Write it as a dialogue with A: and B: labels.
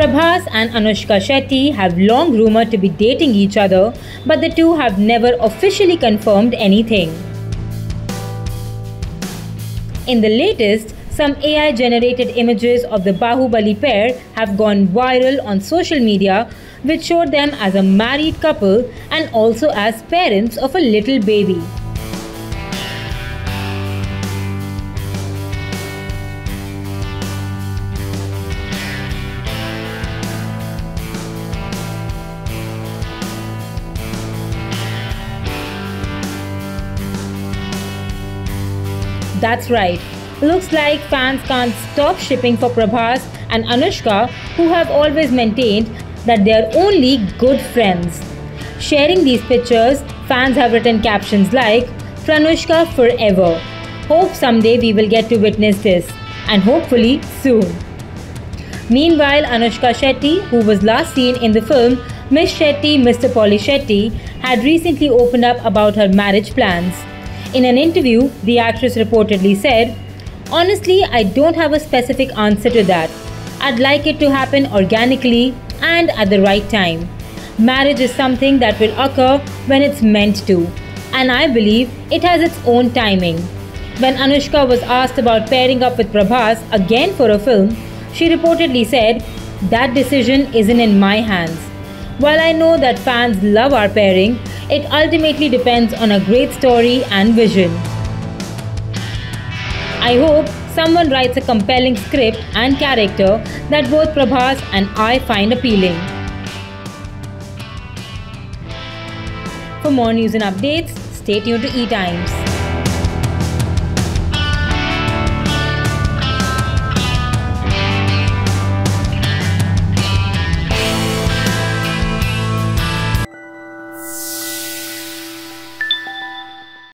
A: Prabhas and Anushka Shetty have long rumored to be dating each other, but the two have never officially confirmed anything. In the latest, some AI generated images of the Baahubali pair have gone viral on social media, which showed them as a married couple and also as parents of a little baby. That's right. Looks like fans can't stop shipping for Prabhas and Anushka, who have always maintained that they are only good friends. Sharing these pictures, fans have written captions like Pranushka forever. Hope someday we will get to witness this, and hopefully soon. Meanwhile, Anushka Shetty, who was last seen in the film Miss Shetty, Mr. Polishetty, had recently opened up about her marriage plans. In an interview, the actress reportedly said, Honestly, I don't have a specific answer to that. I'd like it to happen organically and at the right time. Marriage is something that will occur when it's meant to, and I believe it has its own timing. When Anushka was asked about pairing up with Prabhas again for a film, she reportedly said, That decision isn't in my hands. While I know that fans love our pairing, it ultimately depends on a great story and vision. I hope someone writes a compelling script and character that both Prabhas and I find appealing. For more news and updates, stay tuned to eTimes.